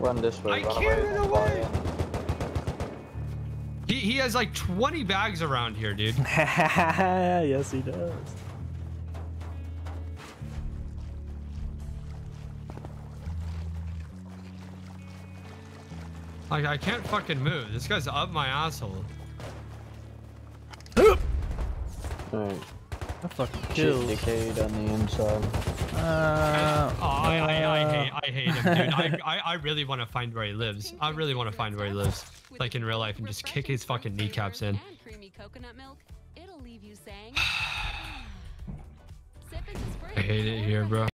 Run this way. I run can't away. run away. He, he has like 20 bags around here, dude. yes, he does. Like, I can't fucking move. This guy's up my asshole. Alright. I fucking Shit killed. decayed on the inside. Uh, I, I, I hate, him, dude. I, I, I really want to find where he lives. I really want to find where he lives, like in real life, and just kick his fucking kneecaps in. And creamy coconut milk. It'll leave you saying. Sip into I hate it here, bro.